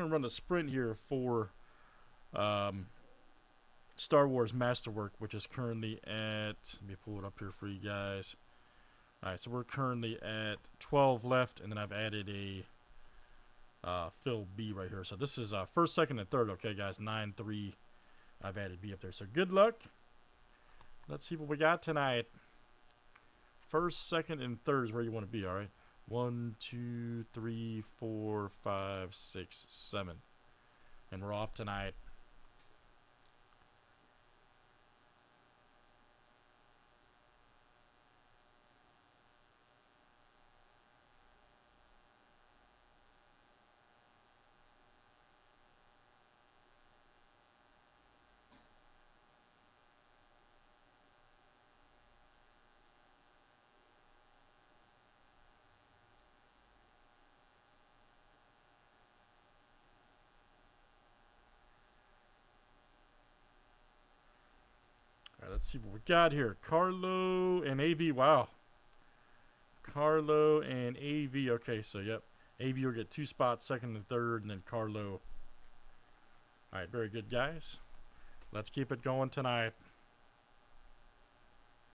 going to run the sprint here for um, Star Wars Masterwork, which is currently at. Let me pull it up here for you guys. All right, so we're currently at 12 left, and then I've added a uh, fill B right here. So this is uh, first, second, and third. Okay, guys, nine, three. I've added B up there. So good luck. Let's see what we got tonight. First, second, and third is where you want to be. All right. One, two, three, four, five, six, seven. And we're off tonight. Let's see what we got here. Carlo and AV. Wow. Carlo and AV. Okay, so yep. AV will get two spots, second and third, and then Carlo. All right, very good, guys. Let's keep it going tonight.